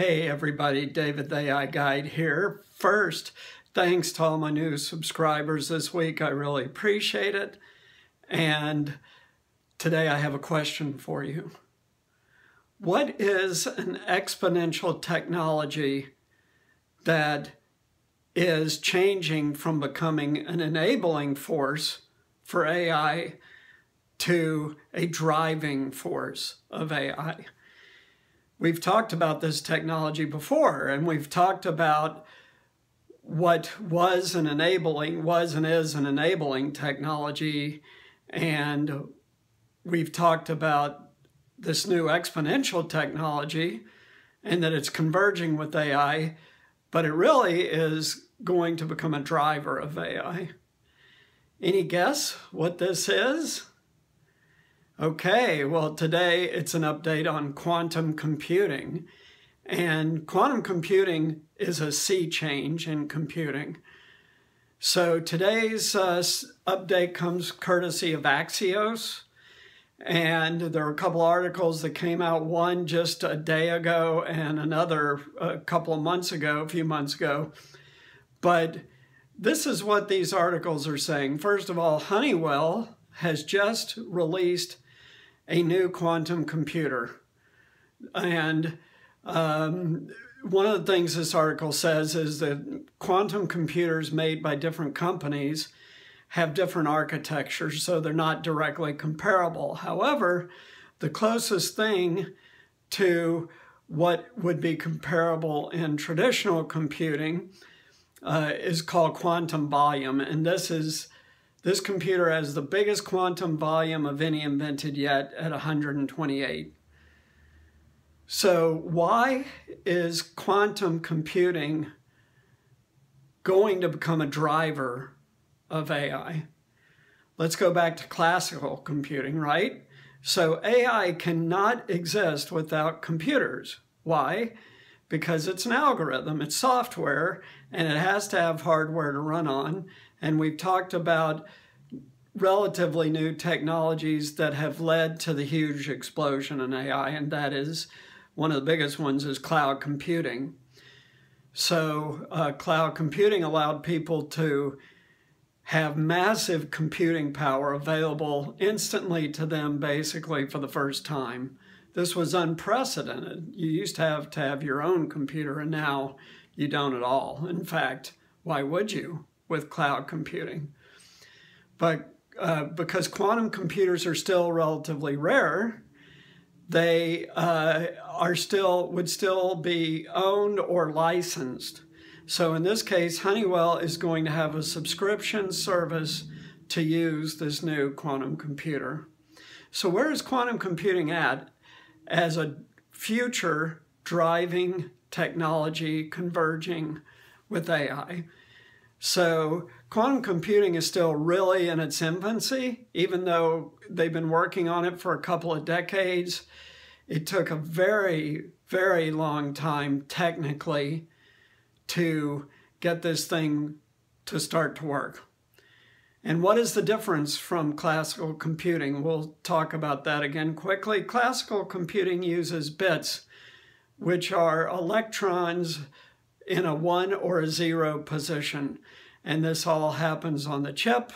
Hey everybody, David the AI Guide here. First, thanks to all my new subscribers this week. I really appreciate it. And today I have a question for you. What is an exponential technology that is changing from becoming an enabling force for AI to a driving force of AI? We've talked about this technology before, and we've talked about what was an enabling, was and is an enabling technology, and we've talked about this new exponential technology and that it's converging with AI, but it really is going to become a driver of AI. Any guess what this is? Okay, well, today it's an update on quantum computing. And quantum computing is a sea change in computing. So today's uh, update comes courtesy of Axios. And there are a couple articles that came out, one just a day ago and another a couple of months ago, a few months ago. But this is what these articles are saying. First of all, Honeywell has just released a new quantum computer. And um, one of the things this article says is that quantum computers made by different companies have different architectures, so they're not directly comparable. However, the closest thing to what would be comparable in traditional computing uh, is called quantum volume, and this is this computer has the biggest quantum volume of any invented yet at 128. So why is quantum computing going to become a driver of AI? Let's go back to classical computing, right? So AI cannot exist without computers. Why? Because it's an algorithm, it's software, and it has to have hardware to run on. And we've talked about relatively new technologies that have led to the huge explosion in AI, and that is one of the biggest ones is cloud computing. So, uh, cloud computing allowed people to have massive computing power available instantly to them basically for the first time. This was unprecedented. You used to have to have your own computer, and now you don't at all. In fact, why would you with cloud computing? But uh, because quantum computers are still relatively rare, they uh, are still would still be owned or licensed. So in this case, Honeywell is going to have a subscription service to use this new quantum computer. So where is quantum computing at as a future driving technology converging with AI? So quantum computing is still really in its infancy, even though they've been working on it for a couple of decades. It took a very, very long time technically to get this thing to start to work. And what is the difference from classical computing? We'll talk about that again quickly. Classical computing uses bits, which are electrons in a one or a zero position. And this all happens on the chip.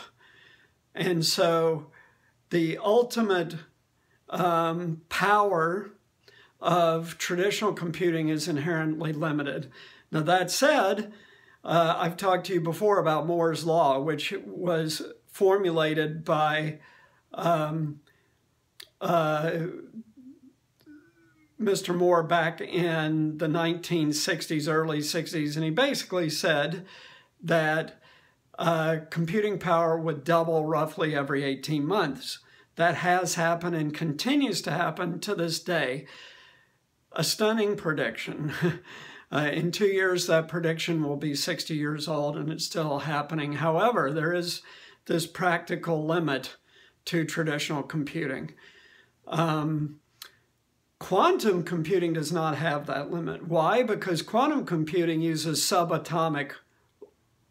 And so the ultimate um, power of traditional computing is inherently limited. Now that said, uh, I've talked to you before about Moore's Law, which was formulated by um, uh, Mr. Moore back in the 1960s, early 60s, and he basically said that uh, computing power would double roughly every 18 months. That has happened and continues to happen to this day. A stunning prediction. uh, in two years, that prediction will be 60 years old and it's still happening. However, there is this practical limit to traditional computing. Um, Quantum computing does not have that limit. Why? Because quantum computing uses subatomic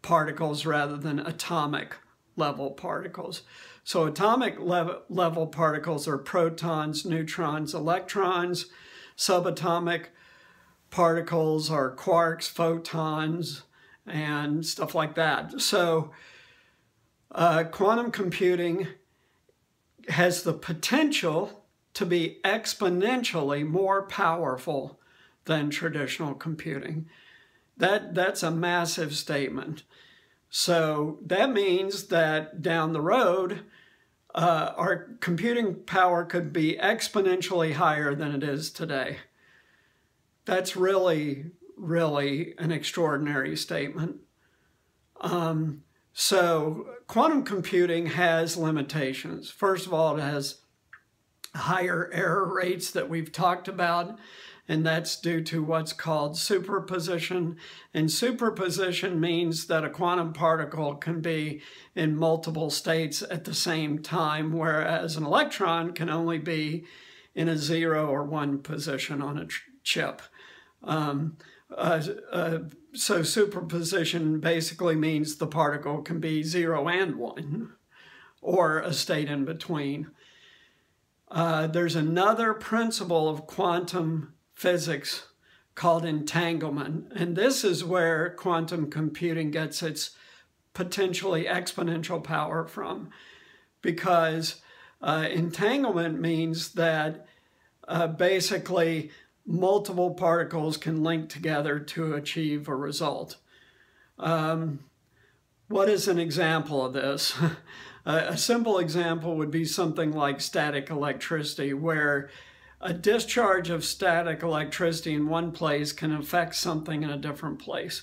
particles rather than atomic level particles. So atomic level, level particles are protons, neutrons, electrons. Subatomic particles are quarks, photons, and stuff like that. So uh, quantum computing has the potential to be exponentially more powerful than traditional computing. That, that's a massive statement. So that means that down the road, uh, our computing power could be exponentially higher than it is today. That's really, really an extraordinary statement. Um, so quantum computing has limitations. First of all, it has higher error rates that we've talked about, and that's due to what's called superposition. And superposition means that a quantum particle can be in multiple states at the same time, whereas an electron can only be in a zero or one position on a chip. Um, uh, uh, so superposition basically means the particle can be zero and one, or a state in between. Uh, there's another principle of quantum physics called entanglement, and this is where quantum computing gets its potentially exponential power from, because uh, entanglement means that uh, basically multiple particles can link together to achieve a result. Um, what is an example of this? a simple example would be something like static electricity, where a discharge of static electricity in one place can affect something in a different place.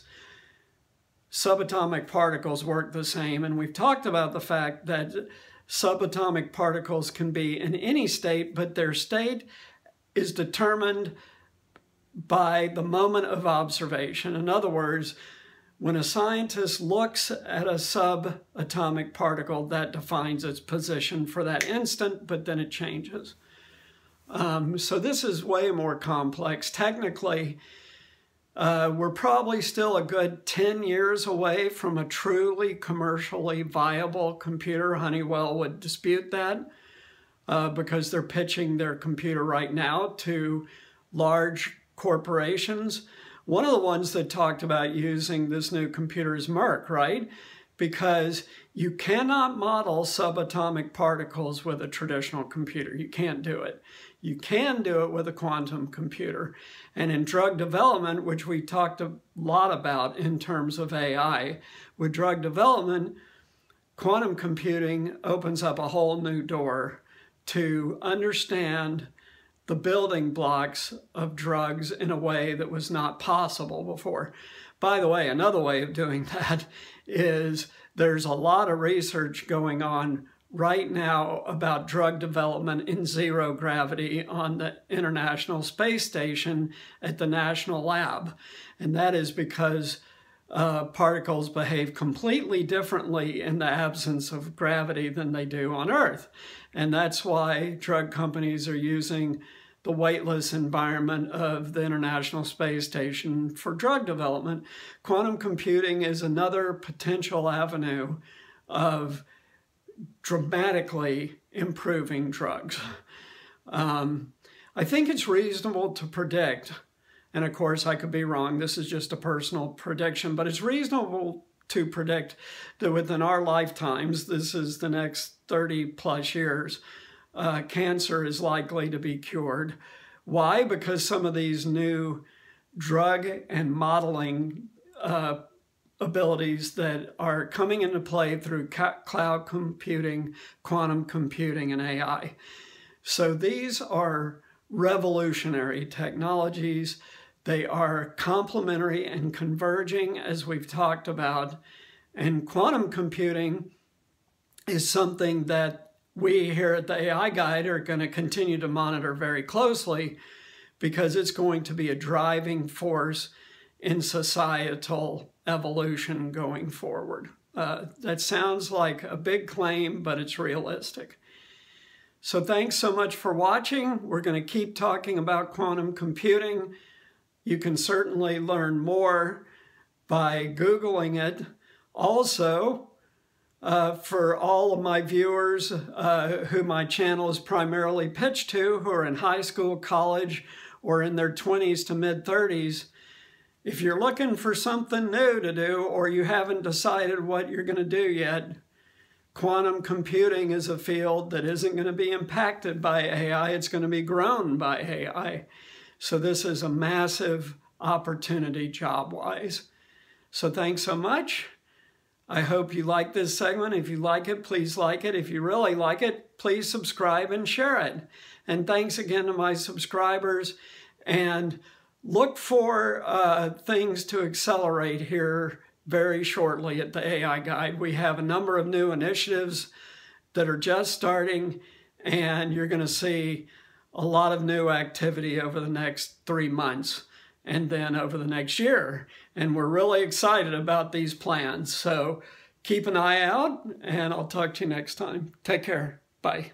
Subatomic particles work the same, and we've talked about the fact that subatomic particles can be in any state, but their state is determined by the moment of observation. In other words, when a scientist looks at a subatomic particle, that defines its position for that instant, but then it changes. Um, so this is way more complex. Technically, uh, we're probably still a good 10 years away from a truly commercially viable computer. Honeywell would dispute that uh, because they're pitching their computer right now to large corporations. One of the ones that talked about using this new computer is Merck, right? Because you cannot model subatomic particles with a traditional computer. You can't do it. You can do it with a quantum computer. And in drug development, which we talked a lot about in terms of AI, with drug development, quantum computing opens up a whole new door to understand the building blocks of drugs in a way that was not possible before. By the way, another way of doing that is there's a lot of research going on right now about drug development in zero gravity on the International Space Station at the National Lab. And that is because uh, particles behave completely differently in the absence of gravity than they do on Earth. And that's why drug companies are using the weightless environment of the International Space Station for drug development. Quantum computing is another potential avenue of dramatically improving drugs. Um, I think it's reasonable to predict, and of course I could be wrong, this is just a personal prediction, but it's reasonable to predict that within our lifetimes, this is the next 30 plus years, uh, cancer is likely to be cured. Why? Because some of these new drug and modeling uh, abilities that are coming into play through cloud computing, quantum computing, and AI. So these are revolutionary technologies. They are complementary and converging, as we've talked about. And quantum computing is something that we here at the AI Guide are going to continue to monitor very closely because it's going to be a driving force in societal evolution going forward. Uh, that sounds like a big claim, but it's realistic. So thanks so much for watching. We're going to keep talking about quantum computing. You can certainly learn more by Googling it. Also, uh, for all of my viewers uh, who my channel is primarily pitched to, who are in high school, college, or in their 20s to mid 30s, if you're looking for something new to do or you haven't decided what you're going to do yet, quantum computing is a field that isn't going to be impacted by AI, it's going to be grown by AI. So this is a massive opportunity job-wise. So thanks so much. I hope you like this segment. If you like it, please like it. If you really like it, please subscribe and share it. And thanks again to my subscribers. And look for uh, things to accelerate here very shortly at the AI Guide. We have a number of new initiatives that are just starting, and you're going to see a lot of new activity over the next three months and then over the next year. And we're really excited about these plans. So keep an eye out, and I'll talk to you next time. Take care. Bye.